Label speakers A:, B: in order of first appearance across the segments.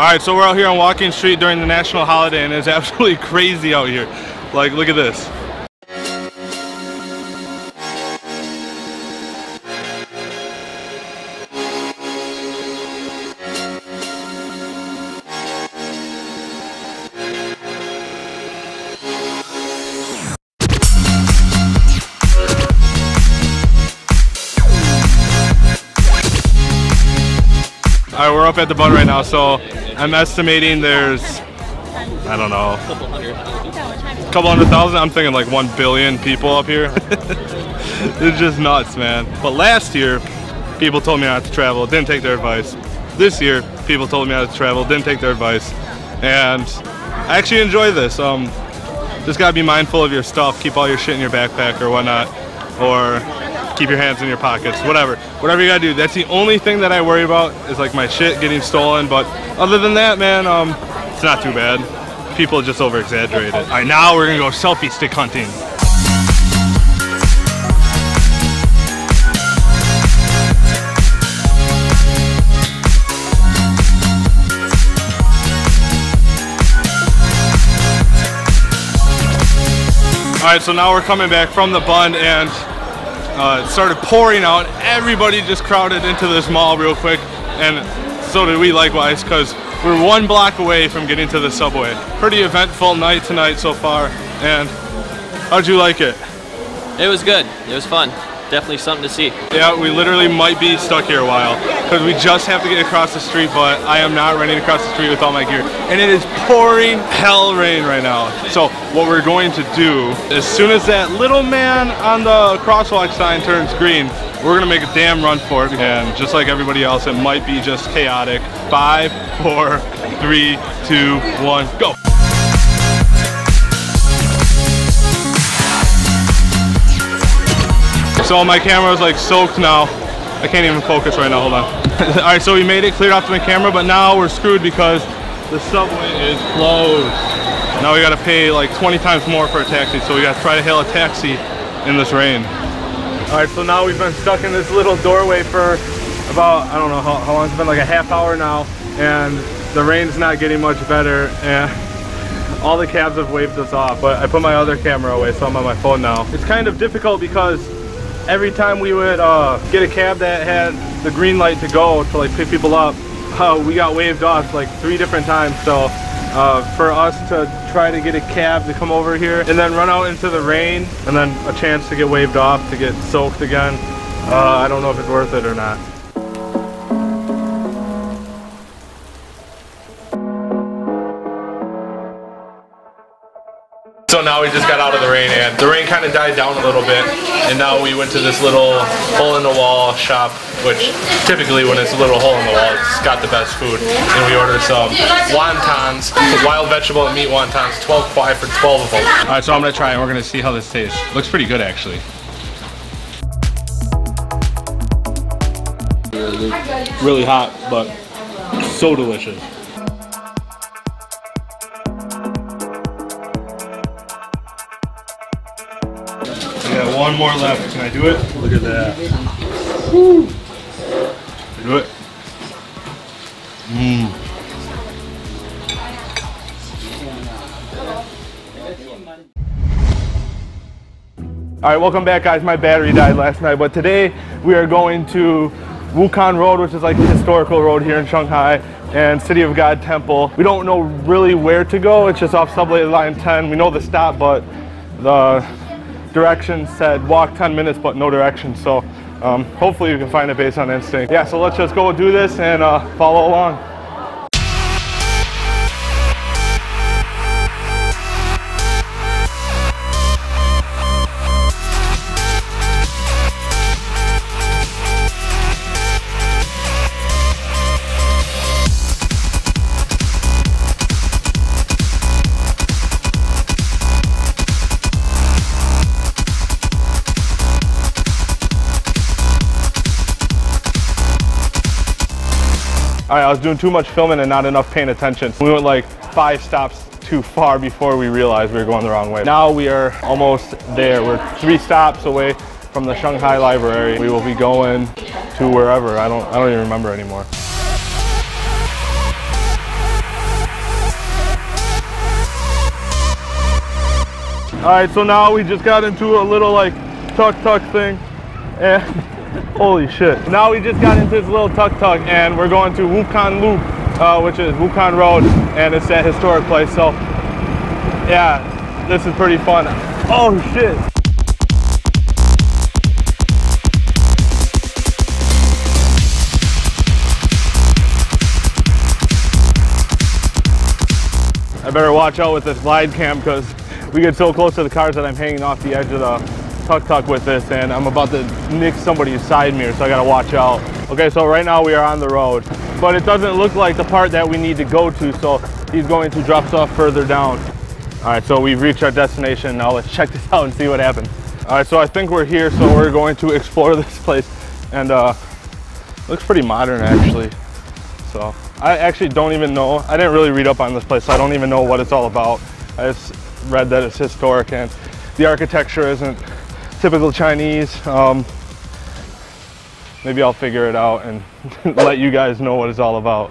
A: All right, so we're out here on Walking Street during the national holiday and it's absolutely crazy out here. Like, look at this. We're up at the Bund right now, so I'm estimating there's, I don't know, a couple hundred thousand. I'm thinking like one billion people up here. it's just nuts, man. But last year, people told me not to travel, didn't take their advice. This year, people told me not to travel, didn't take their advice, and I actually enjoy this. Um, just gotta be mindful of your stuff. Keep all your shit in your backpack or whatnot, or keep your hands in your pockets, whatever. Whatever you gotta do. That's the only thing that I worry about is like my shit getting stolen. But other than that, man, um, it's not too bad. People just over exaggerate it. All right, now we're gonna go selfie stick hunting. All right, so now we're coming back from the Bund and uh, it started pouring out. Everybody just crowded into this mall real quick, and so did we likewise because we're one block away from getting to the subway. Pretty eventful night tonight so far, and how'd you like it?
B: It was good. It was fun. Definitely something to see.
A: Yeah, we literally might be stuck here a while because we just have to get across the street, but I am not running across the street with all my gear. And it is pouring hell rain right now. So what we're going to do, as soon as that little man on the crosswalk sign turns green, we're gonna make a damn run for it. And just like everybody else, it might be just chaotic. Five, four, three, two, one, go. So my camera is like soaked now. I can't even focus right now, hold on. All right, so we made it, cleared off to my camera, but now we're screwed because the subway is closed. Now we gotta pay like 20 times more for a taxi, so we gotta try to hail a taxi in this rain. All right, so now we've been stuck in this little doorway for about, I don't know how, how long it's been, like a half hour now, and the rain's not getting much better, and all the cabs have waved us off, but I put my other camera away, so I'm on my phone now. It's kind of difficult because every time we would uh, get a cab that had the green light to go to like pick people up, uh, we got waved off like three different times. So uh, for us to try to get a cab to come over here and then run out into the rain and then a chance to get waved off to get soaked again, uh, I don't know if it's worth it or not. So now we just got out of the rain and the rain kind of died down a little bit and now we went to this little hole in the wall shop which typically when it's a little hole in the wall it's got the best food and we ordered some wontons, wild vegetable and meat wontons, 12 kwai for 12 of them. Alright so I'm gonna try and we're gonna see how this tastes. Looks pretty good actually. Really hot but so delicious. One more left. Can I do it? Look at that. Woo. Do it. Mmm. All right, welcome back, guys. My battery died last night, but today we are going to Wukang Road, which is like the historical road here in Shanghai, and City of God Temple. We don't know really where to go. It's just off subway line 10. We know the stop, but the directions said walk 10 minutes, but no directions. So um, hopefully you can find it based on instinct. Yeah, so let's just go do this and uh, follow along. was doing too much filming and not enough paying attention. We went like five stops too far before we realized we were going the wrong way. Now we are almost there. We're three stops away from the Shanghai Library. We will be going to wherever. I don't, I don't even remember anymore. All right, so now we just got into a little like tuk tuk thing and holy shit! Now we just got into this little tuk tuk, and we're going to Wukang Lu, uh, which is Wukang Road, and it's that historic place. So, yeah, this is pretty fun. Oh shit! I better watch out with this glide cam because we get so close to the cars that I'm hanging off the edge of the tuk-tuk with this and I'm about to nick somebody's side mirror so I gotta watch out. Okay, so right now we are on the road, but it doesn't look like the part that we need to go to, so he's going to drop off further down. All right, so we've reached our destination. Now let's check this out and see what happens. All right, so I think we're here, so we're going to explore this place and uh, looks pretty modern actually. So I actually don't even know. I didn't really read up on this place, so I don't even know what it's all about. I just read that it's historic and the architecture isn't typical Chinese. Um, maybe I'll figure it out and let you guys know what it's all about.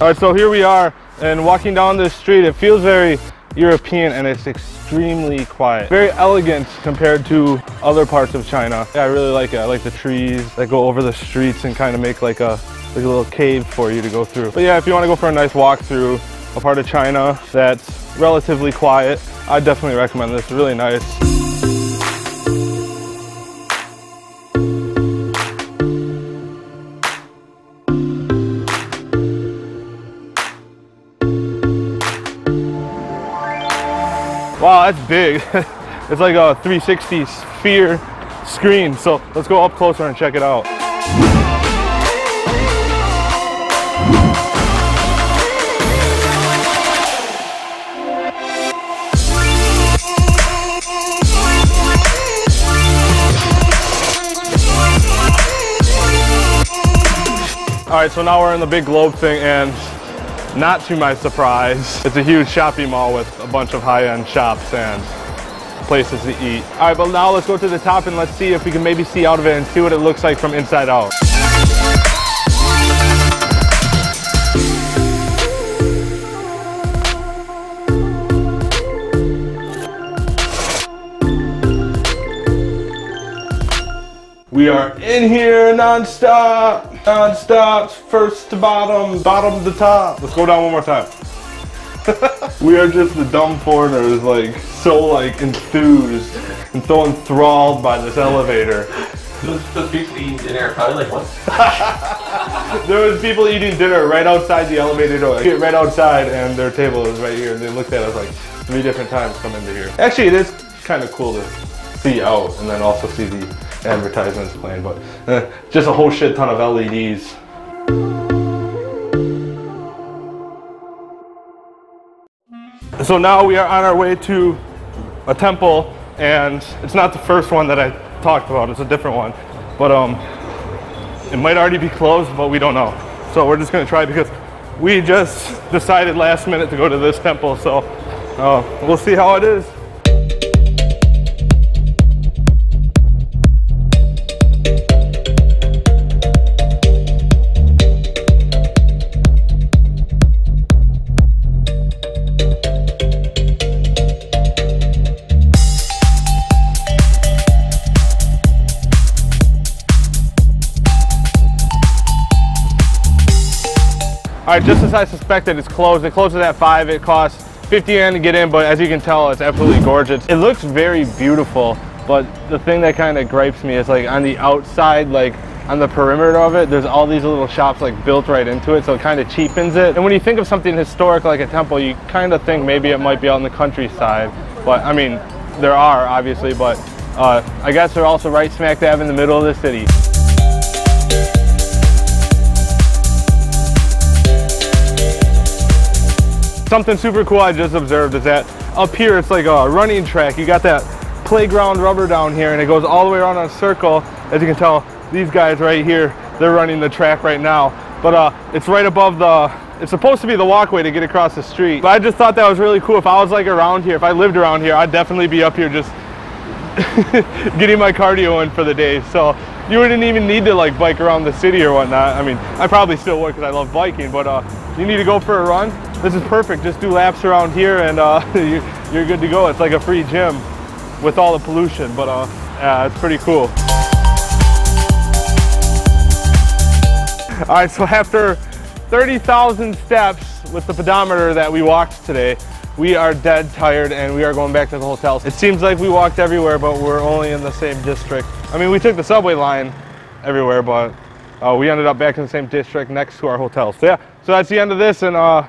A: All right, so here we are and walking down this street, it feels very European and it's extremely quiet. Very elegant compared to other parts of China. Yeah, I really like it. I like the trees that go over the streets and kind of make like a, like a little cave for you to go through. But yeah, if you want to go for a nice walk through a part of China that's relatively quiet, I definitely recommend this. Really nice. Wow, that's big. it's like a 360 sphere screen. So let's go up closer and check it out. All right, so now we're in the big globe thing and not to my surprise, it's a huge shopping mall with a bunch of high-end shops and places to eat. All right, but now let's go to the top and let's see if we can maybe see out of it and see what it looks like from inside out. We are in here non-stop, non-stop, first to bottom, bottom to top. Let's go down one more time. we are just the dumb foreigners, like, so, like, enthused and so enthralled by this elevator.
C: Those, those people eating dinner probably like, what?
A: there was people eating dinner right outside the elevator door, like, right outside, and their table was right here, and they looked at us like three different times come into here. Actually, it is kind of cool to see out and then also see the advertisements playing, but eh, just a whole shit ton of LEDs. So now we are on our way to a temple, and it's not the first one that I talked about, it's a different one. But um, it might already be closed, but we don't know. So we're just gonna try because we just decided last minute to go to this temple, so uh, we'll see how it is. All right, just as I suspected, it's closed. It closes at 5. It costs 50 yen to get in, but as you can tell, it's absolutely gorgeous. It looks very beautiful, but the thing that kind of gripes me is like on the outside, like on the perimeter of it, there's all these little shops like built right into it, so it kind of cheapens it. And when you think of something historic like a temple, you kind of think maybe it might be out in the countryside. But I mean, there are obviously, but uh, I guess they're also right smack dab in the middle of the city. Something super cool I just observed is that up here it's like a running track. You got that playground rubber down here and it goes all the way around in a circle. As you can tell, these guys right here, they're running the track right now. But uh, it's right above the it's supposed to be the walkway to get across the street. But I just thought that was really cool. If I was like around here, if I lived around here, I'd definitely be up here just getting my cardio in for the day. So you wouldn't even need to like bike around the city or whatnot. I mean, I probably still would because I love biking, but uh, you need to go for a run. This is perfect. Just do laps around here and uh, you're good to go. It's like a free gym with all the pollution, but uh, yeah, it's pretty cool. All right, so after 30,000 steps with the pedometer that we walked today, we are dead tired and we are going back to the hotel. It seems like we walked everywhere, but we're only in the same district. I mean, we took the subway line everywhere, but uh, we ended up back in the same district next to our hotel. So yeah, so that's the end of this and uh,